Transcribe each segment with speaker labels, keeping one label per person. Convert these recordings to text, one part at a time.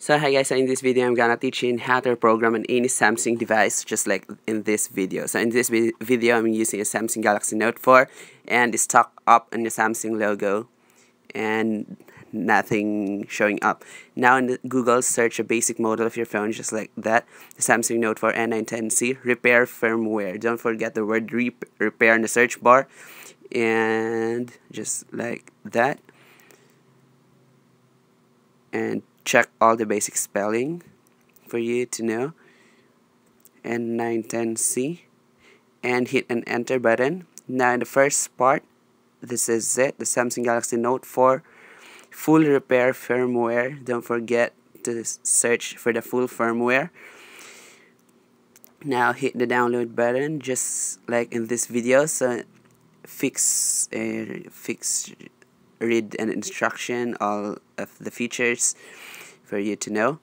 Speaker 1: So hi guys, so in this video I'm gonna teach you how to program an any Samsung device just like in this video. So in this video I'm using a Samsung Galaxy Note 4 and it's stuck up on the Samsung logo and nothing showing up. Now in the Google search a basic model of your phone just like that, the Samsung Note 4 N910C repair firmware. Don't forget the word repair in the search bar and just like that and check all the basic spelling for you to know. N910C and hit an enter button. Now in the first part this is it. The Samsung Galaxy Note 4 full repair firmware. Don't forget to search for the full firmware. Now hit the download button just like in this video. So fix uh, fix read an instruction all of the features for you to know.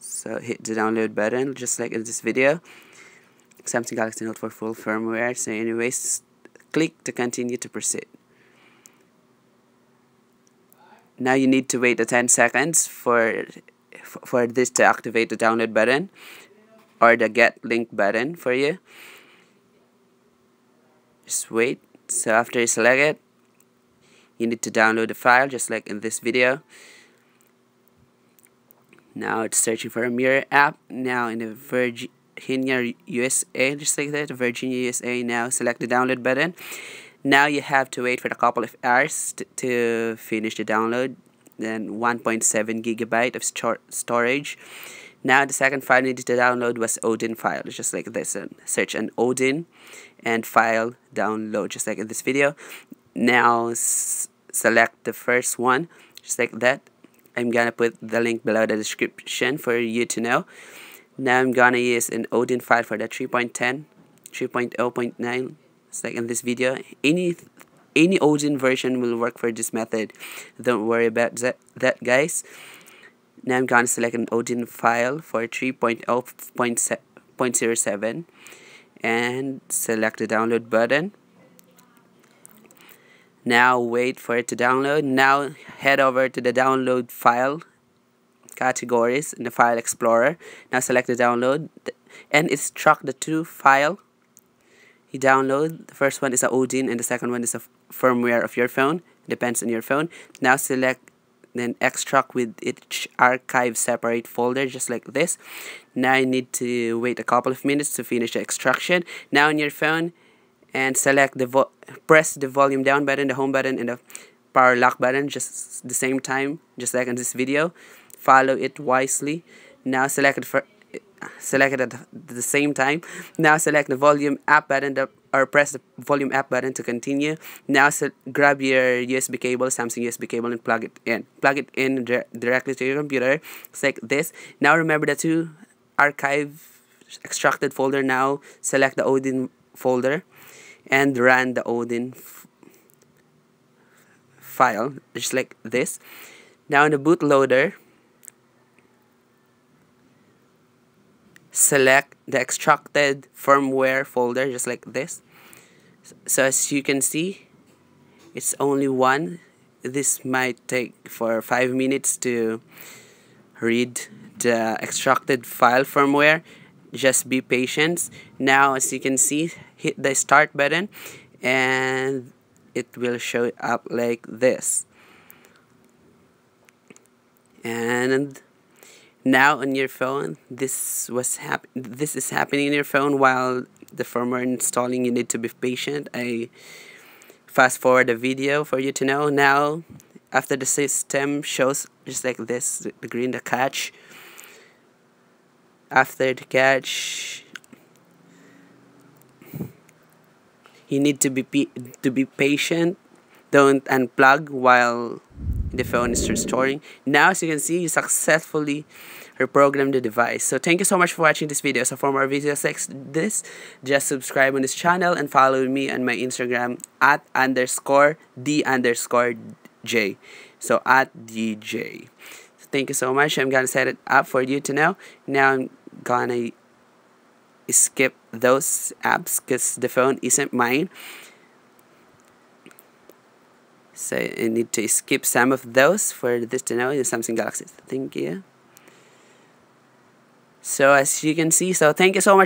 Speaker 1: So hit the download button just like in this video. Samsung Galaxy Note 4 full firmware. So anyways click to continue to proceed. Now you need to wait the 10 seconds for for this to activate the download button or the get link button for you. Just wait. So after you select it you need to download the file just like in this video now it's searching for a mirror app. Now in the Virginia USA just like that Virginia USA now select the download button. Now you have to wait for a couple of hours to finish the download then 1.7 gigabyte of storage. Now the second file needed to download was Odin file just like this search an Odin and file download just like in this video. Now select the first one just like that I'm gonna put the link below the description for you to know. Now I'm gonna use an Odin file for the 3.10 3.0.9 it's like in this video. Any any Odin version will work for this method. Don't worry about that, that guys. Now I'm gonna select an Odin file for 3.0.07 and select the download button now wait for it to download. Now head over to the download file categories in the file explorer. Now select the download. And extract the two file. You download. The first one is a Odin and the second one is a firmware of your phone. Depends on your phone. Now select then extract with each archive separate folder just like this. Now you need to wait a couple of minutes to finish the extraction. Now on your phone and select the press the volume down button, the home button, and the power lock button just the same time, just like in this video. Follow it wisely. Now select for select it at the same time. Now select the volume up button the, or press the volume up button to continue. Now grab your USB cable, Samsung USB cable and plug it in. Plug it in directly to your computer. Like this. Now remember the two archive extracted folder now select the Odin folder and run the Odin file just like this. Now in the bootloader select the extracted firmware folder just like this. So as you can see it's only one. This might take for five minutes to read the extracted file firmware just be patient. Now as you can see hit the start button and it will show up like this. And now on your phone this was hap this is happening in your phone while the firmware installing you need to be patient. I fast forward the video for you to know. Now after the system shows just like this the green the catch after the catch. You need to be to be patient. Don't unplug while the phone is restoring. Now as you can see you successfully reprogrammed the device. So thank you so much for watching this video. So for more videos like this just subscribe on this channel and follow me on my instagram at underscore d underscore j. So at dj thank you so much. I'm gonna set it up for you to know. Now i'm gonna skip those apps because the phone isn't mine. So I need to skip some of those for this to know the Samsung Galaxy. Thank you. So as you can see so thank you so much